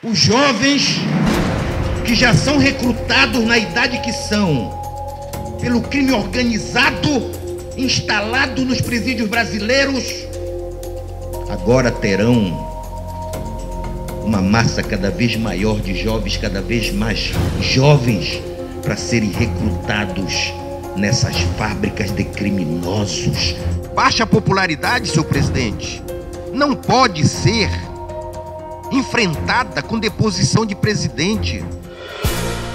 Os jovens que já são recrutados na idade que são, pelo crime organizado instalado nos presídios brasileiros, agora terão uma massa cada vez maior de jovens, cada vez mais jovens, para serem recrutados nessas fábricas de criminosos. Baixa popularidade, seu presidente, não pode ser enfrentada com deposição de presidente.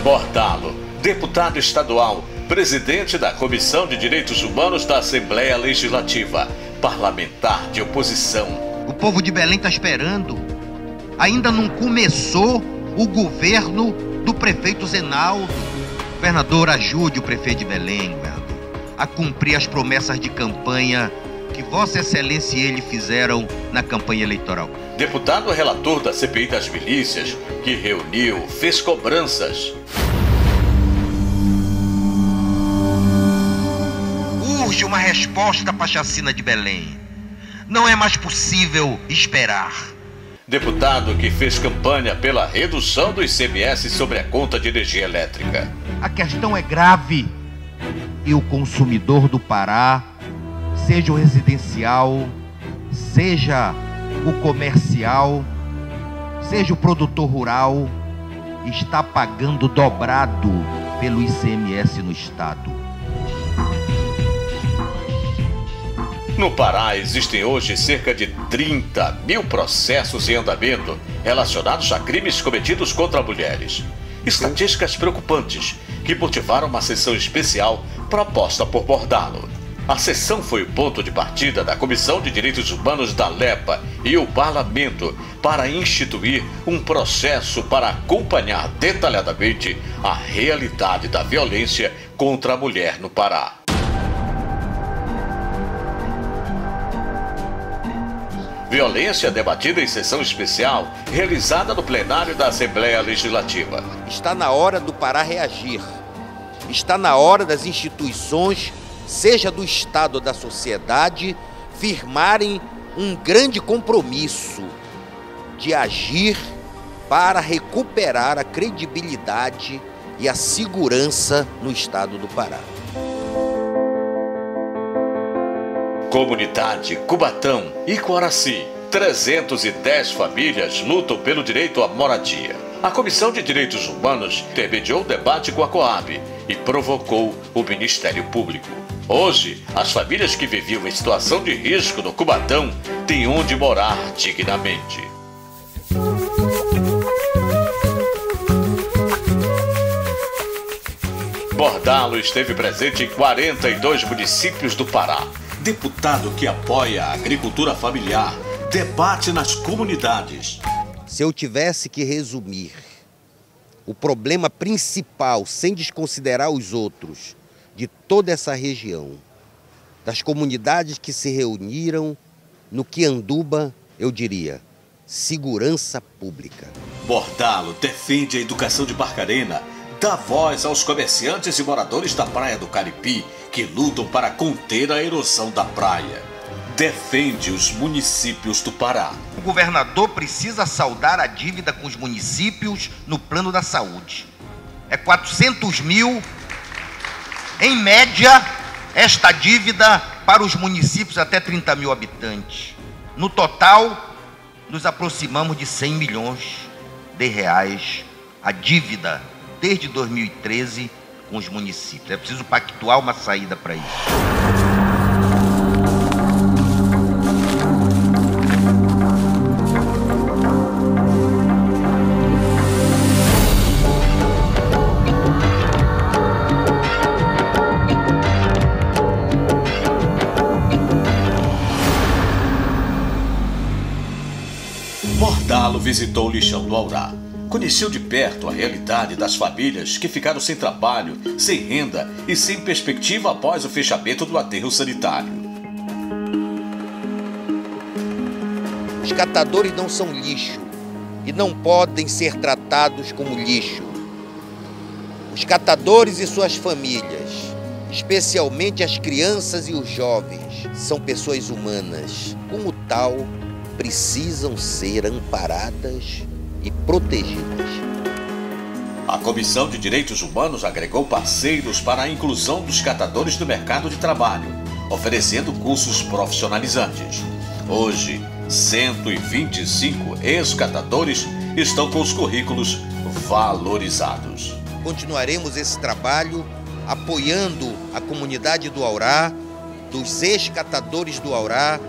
Bordalo, deputado estadual, presidente da Comissão de Direitos Humanos da Assembleia Legislativa, parlamentar de oposição. O povo de Belém está esperando. Ainda não começou o governo do prefeito Zenaldo. Governador, ajude o prefeito de Belém, governador, a cumprir as promessas de campanha que Vossa Excelência e ele fizeram na campanha eleitoral. Deputado relator da CPI das Milícias, que reuniu, fez cobranças. Urge uma resposta para a chacina de Belém. Não é mais possível esperar. Deputado que fez campanha pela redução do ICMS sobre a conta de energia elétrica. A questão é grave e o consumidor do Pará seja o residencial, seja o comercial, seja o produtor rural, está pagando dobrado pelo ICMS no estado. No Pará existem hoje cerca de 30 mil processos em andamento relacionados a crimes cometidos contra mulheres. Estatísticas preocupantes que motivaram uma sessão especial proposta por Bordalo. A sessão foi o ponto de partida da Comissão de Direitos Humanos da LEPA e o Parlamento para instituir um processo para acompanhar detalhadamente a realidade da violência contra a mulher no Pará. Violência debatida em sessão especial realizada no plenário da Assembleia Legislativa. Está na hora do Pará reagir. Está na hora das instituições seja do Estado ou da sociedade, firmarem um grande compromisso de agir para recuperar a credibilidade e a segurança no estado do Pará. Comunidade Cubatão e Coraci. 310 famílias lutam pelo direito à moradia. A Comissão de Direitos Humanos intermediou o debate com a Coab e provocou o Ministério Público. Hoje, as famílias que viviam em situação de risco no Cubatão têm onde morar dignamente. Bordalo esteve presente em 42 municípios do Pará. Deputado que apoia a agricultura familiar, debate nas comunidades. Se eu tivesse que resumir o problema principal, sem desconsiderar os outros, de toda essa região, das comunidades que se reuniram no Quianduba, eu diria, segurança pública. Bordalo defende a educação de Barcarena, dá voz aos comerciantes e moradores da Praia do Caripi que lutam para conter a erosão da praia. Defende os municípios do Pará. O governador precisa saldar a dívida com os municípios no plano da saúde. É 400 mil em média, esta dívida para os municípios até 30 mil habitantes. No total, nos aproximamos de 100 milhões de reais a dívida desde 2013 com os municípios. É preciso pactuar uma saída para isso. Bordalo visitou o lixão do Aurá. Conheceu de perto a realidade das famílias que ficaram sem trabalho, sem renda e sem perspectiva após o fechamento do aterro sanitário. Os catadores não são lixo e não podem ser tratados como lixo. Os catadores e suas famílias, especialmente as crianças e os jovens, são pessoas humanas. Como tal, precisam ser amparadas e protegidas. A Comissão de Direitos Humanos agregou parceiros para a inclusão dos catadores no mercado de trabalho, oferecendo cursos profissionalizantes. Hoje, 125 ex-catadores estão com os currículos valorizados. Continuaremos esse trabalho apoiando a comunidade do Aurá, dos ex-catadores do Aurá,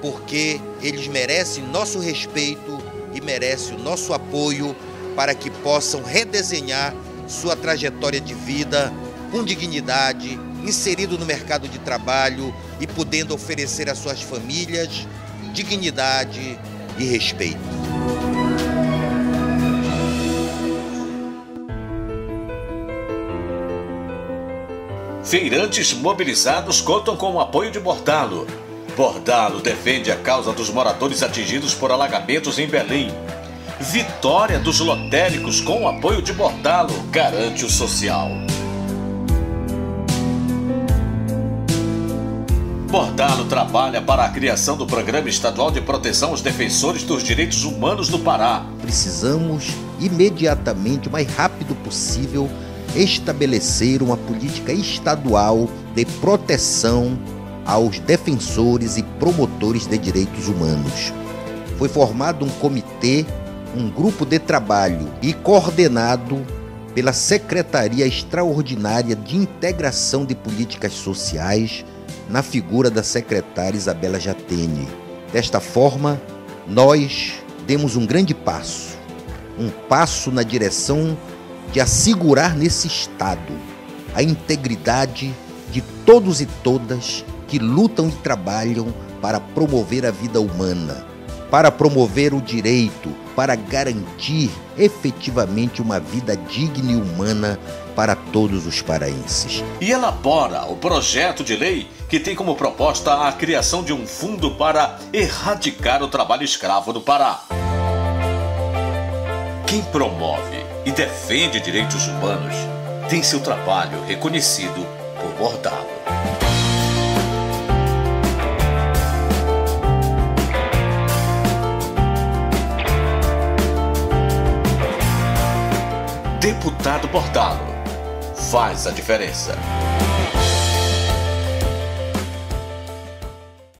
porque eles merecem nosso respeito e merecem o nosso apoio para que possam redesenhar sua trajetória de vida com dignidade, inserido no mercado de trabalho e podendo oferecer às suas famílias dignidade e respeito. Feirantes mobilizados contam com o apoio de Bordalo. Bordalo defende a causa dos moradores atingidos por alagamentos em Belém. Vitória dos lotéricos com o apoio de Bordalo garante o social. Bordalo trabalha para a criação do Programa Estadual de Proteção aos Defensores dos Direitos Humanos do Pará. Precisamos, imediatamente, o mais rápido possível, estabelecer uma política estadual de proteção aos defensores e promotores de direitos humanos. Foi formado um comitê, um grupo de trabalho e coordenado pela Secretaria Extraordinária de Integração de Políticas Sociais, na figura da secretária Isabela Jatene. Desta forma, nós demos um grande passo, um passo na direção de assegurar nesse Estado a integridade de todos e todas que lutam e trabalham para promover a vida humana, para promover o direito, para garantir efetivamente uma vida digna e humana para todos os paraenses. E elabora o projeto de lei que tem como proposta a criação de um fundo para erradicar o trabalho escravo no Pará. Quem promove e defende direitos humanos tem seu trabalho reconhecido por Bordalo. Deputado Bordalo faz a diferença.